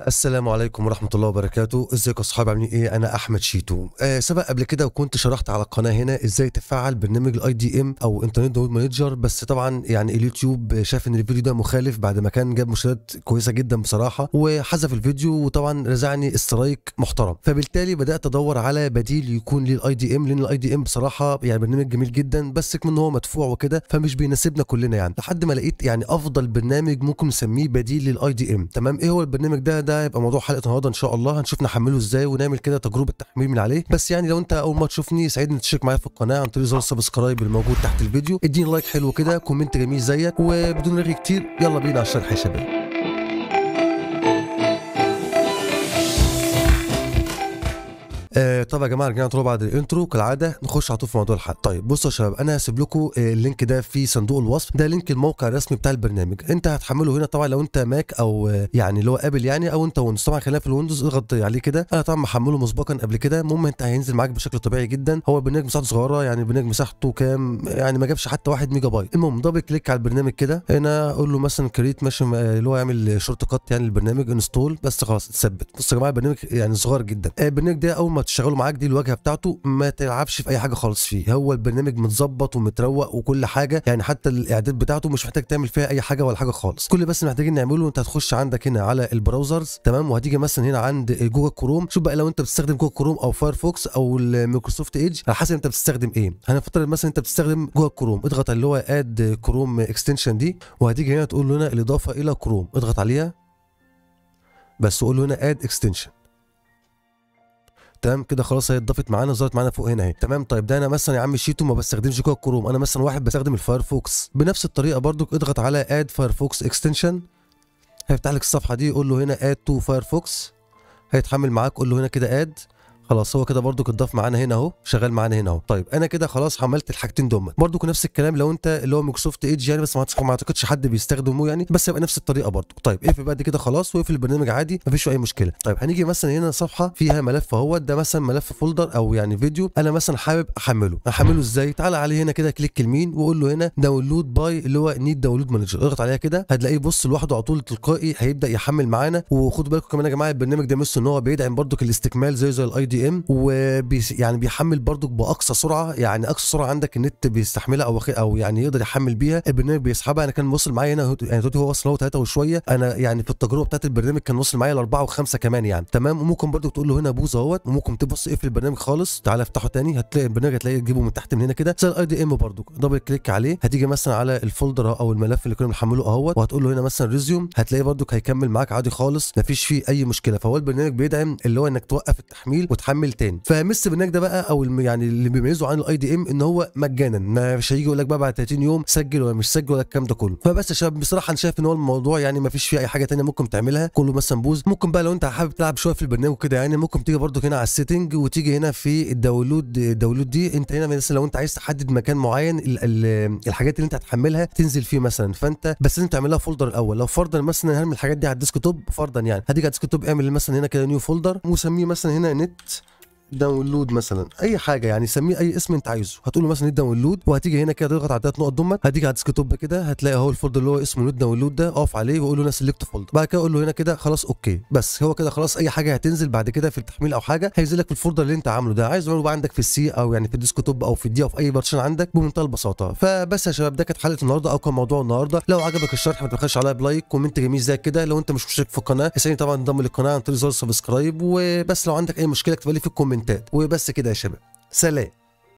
السلام عليكم ورحمة الله وبركاته، ازيكم اصحابي عاملين إيه؟ أنا أحمد شيتو، آه سبق قبل كده وكنت شرحت على القناة هنا إزاي تفعل برنامج ال IDM أو Internet Download Manager بس طبعا يعني اليوتيوب شاف إن الفيديو ده مخالف بعد ما كان جاب مشاهدات كويسة جدا بصراحة وحذف الفيديو وطبعا رزعني strike محترم، فبالتالي بدأت أدور على بديل يكون لل IDM لأن ال IDM بصراحة يعني برنامج جميل جدا بس كمان هو مدفوع وكده فمش بيناسبنا كلنا يعني، لحد ما لقيت يعني أفضل برنامج ممكن نسميه بديل لل IDM، تمام؟ إيه هو البرنامج ده؟ ده هيبقى موضوع حلقة النهارده إن شاء الله. هنشوف نحمله إزاي ونعمل كده تجربة تحميل من عليه. بس يعني لو أنت أول ما تشوفني يسعدني تشترك معايا في القناة عن طريق زر ال subscribe الموجود تحت الفيديو. اديني like حلو كده comment جميل زيك وبدون رغي كتير يلا بينا على الشرح يا شباب. آه طب يا جماعة رجعنا طول بعد ال intro. كالعادة نخش على طول في موضوع الحلقة طيب بصوا يا شباب أنا هسيب لكم آه ال link ده في صندوق الوصف. ده link الموقع الرسمي بتاع البرنامج. انت هتحمله هنا طبعا لو انت Mac أو آه يعني اللي هو Apple يعني أو انت Windows. طبعا خلينا في ال Windows اضغط عليه كده. أنا طبعا محمله مسبقا قبل كده. المهم انت هينزل معاك بشكل طبيعي جدا. هو البرنامج مساحته صغيرة يعني البرنامج مساحته كام؟ يعني ما جابش حتى 1 ميجا بايت. المهم double click على البرنامج كده. هنا أقول له مثلا create ماشي اللي هو يعمل shortcut يعني البرنامج install بس خلاص اتثبت. بص يا جماعة البرنامج يعني صغير جدا. البرنامج ده أول ما تشغله معاك دي الواجهة بتاعته ما تلعبش في أي حاجة خالص فيه. هو البرنامج متظبط ومتروق وكل حاجة يعني حتى الإعداد بتاعته مش محتاج تعمل فيها أي حاجة ولا حاجة خالص. كل بس محتاجين نعمله أنت هتخش عندك هنا على ال browsers تمام؟ وهتيجي مثلا هنا عند Google Chrome. شوف بقى لو أنت بتستخدم Google Chrome أو Firefox أو ال Microsoft Edge على حسب أنت بتستخدم إيه. هنفترض مثلا أنت بتستخدم Google Chrome اضغط اللي هو add Chrome extension دي وهتيجي هنا تقول له هنا الاضافه إلى كروم اضغط عليها بس قول له هنا add extension تمام كده خلاص هي اتضافت معانا ظهرت معانا فوق هنا اهي. تمام طيب ده أنا مثلا يا عم شيتو ما بستخدمش Google Chrome أنا مثلا واحد بستخدم ال Firefox. بنفس الطريقة برضو اضغط على add Firefox extension هيفتح لك الصفحة دي قول له هنا add to Firefox. هيتحمل معاك قول له هنا كده add خلاص هو كده برضو اتضاف معانا هنا اهو شغال معانا هنا اهو. طيب أنا كده خلاص عملت الحاجتين دول. برضو نفس الكلام لو أنت اللي هو Microsoft Edge يعني بس ما أعتقدش حد بيستخدمه يعني بس يبقى نفس الطريقة برضو. طيب اقفل بعد كده خلاص واقفل البرنامج عادي مفيش أي مشكلة. طيب هنيجي مثلا هنا صفحة فيها ملف أهو ده مثلا ملف folder أو يعني فيديو أنا مثلا حابب أحمله. احمله إزاي؟ تعالى عليه هنا كده click يمين وقول له هنا download by اللي هو Neat Download Manager اضغط عليها كده هتلاقيه بص لوحده على طول تلقائي هيبدأ يحمل معانا. وخدوا بالكم كمان يا جماعة البرنامج ده ميزته إن هو بيدعم برضو الاستكمال زي زي ال IDM و بي يعني بيحمل برضك بأقصى سرعة يعني أقصى سرعة عندك النت بيستحملها أو أو يعني يقدر يحمل بيها. البرنامج بيسحبها. أنا كان وصل معايا هنا يعني دلوقتي هو وصل هو 3 وشوية. أنا يعني في التجربة بتاعت البرنامج كان وصل معايا ل 4 و5 كمان يعني. تمام؟ وممكن برضك تقول له هنا pause اهوت وممكن تبص اقفل البرنامج خالص. تعالى افتحه تاني. هتلاقي البرنامج هتلاقيه تجيبه من تحت من هنا كده. زي ال IDM برضك double click عليه. هتيجي مثلا على ال folder أو الملف اللي كنا بنحمله أهوت. وهتقول له هنا مثلا resume هتلاقيه برضك هيكمل معاك عادي خالص. مفيش فيه أي مشكلة. فهو البرنامج بيدعم اللي هو إنك توقف التحميل وتحمل تاني. فبس البرنامج ده بقى أو يعني اللي بيميزه عن ال IDM إن هو مجانا. مش هيجي يقول لك بقى بعد 30 يوم سجل ولا مش سجل ولا الكلام ده كله. فبس يا شباب بصراحة أنا شايف إن هو الموضوع يعني ما فيش فيه أي حاجة ثانية ممكن تعملها. كله مثلا pause. ممكن بقى لو أنت حابب تلعب شوية في البرنامج كده يعني ممكن تيجي برضو هنا على ال setting وتيجي هنا في ال download ال download دي. أنت هنا مثلا لو أنت عايز تحدد مكان معين ال ال الحاجات اللي أنت هتحملها تنزل فيه مثلا. فأنت بس لازم تعملها folder الأول. لو فرضا مثلا هرمي الحاجات دي على ال desktop فرضا يعني. هتيجي على ال desktop اعمل مثلا هنا كده new folder وسميه مثلا هنا نت download مثلا أي حاجة يعني سميه أي اسم أنت عايزه. هتقول له مثلا download وهتيجي هنا كده تضغط على ثلاث نقط دمك هتيجي على ال desktop كده هتلاقي أهو ال folder اللي هو اسمه net download ده اقف عليه وقول له هنا select folder. بعد كده قول له هنا كده خلاص OK. بس هو كده خلاص أي حاجة هتنزل بعد كده في التحميل أو حاجة هينزل لك في ال folder اللي أنت عامله ده. عايز تعمله بقى عندك في ال C أو يعني في ال desktop أو في ال D أو في أي version عندك بمنتهى البساطة. فبس يا شباب ده كانت حلقة النهارده أو كان موضوع النهارده. لو عجبك الشرح ما تبخلش عليا ب like comment جميل زي كده. لو أنت مش مشترك في القناة اسألني طبعا انضم للقناه عن طريق زر subscribe وبس لو عندك أي مشكلة اكتبها لي في الكومنتات وبس كده يا شباب. سلام.